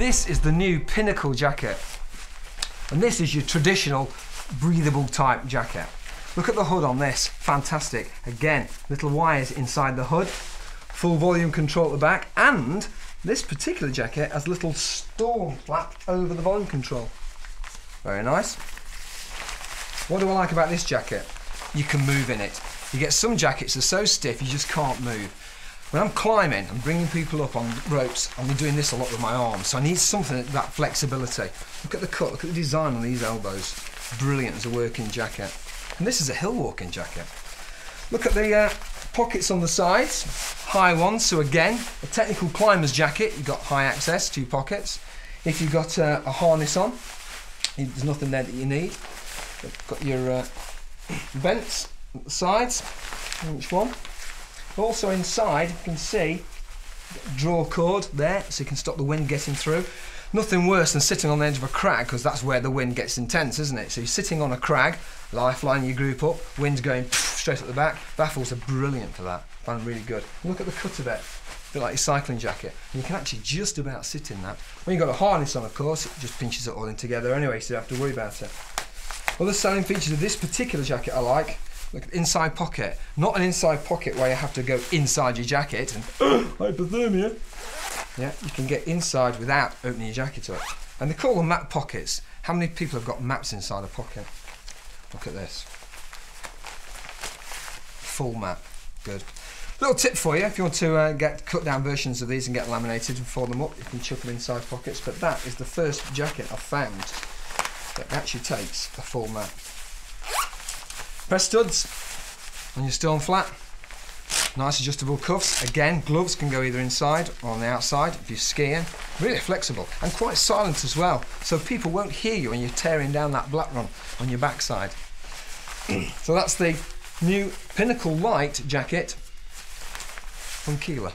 This is the new Pinnacle jacket. And this is your traditional breathable type jacket. Look at the hood on this, fantastic. Again, little wires inside the hood, full volume control at the back, and this particular jacket has little storm flap over the volume control. Very nice. What do I like about this jacket? You can move in it. You get some jackets that are so stiff you just can't move. When I'm climbing I'm bringing people up on ropes, I'm doing this a lot with my arms, so I need something that flexibility. Look at the cut, look at the design on these elbows. Brilliant as a working jacket. And this is a hill walking jacket. Look at the uh, pockets on the sides, high ones. So again, a technical climber's jacket, you've got high access to pockets. If you've got uh, a harness on, there's nothing there that you need. You've got your uh, vents at the sides, each one. Also inside, you can see draw cord there, so you can stop the wind getting through. Nothing worse than sitting on the edge of a crag because that's where the wind gets intense, isn't it? So you're sitting on a crag, lifeline your group up, wind's going straight at the back. Baffles are brilliant for that. found really good. Look at the cut of it. A bit like your cycling jacket. And you can actually just about sit in that. When you've got a harness on, of course, it just pinches it all in together anyway, so you don't have to worry about it. Other selling features of this particular jacket I like Look at inside pocket. Not an inside pocket where you have to go inside your jacket and hypothermia. Yeah, you can get inside without opening your jacket up. And they call them map pockets. How many people have got maps inside a pocket? Look at this. Full map. Good. Little tip for you, if you want to uh, get cut down versions of these and get laminated and fold them up, you can chuck them inside pockets. But that is the first jacket I've found that actually takes a full map. Press studs on your storm flap. Nice adjustable cuffs. Again, gloves can go either inside or on the outside if you're skiing. Really flexible and quite silent as well. So people won't hear you when you're tearing down that black run on your backside. so that's the new Pinnacle Light jacket from Keela.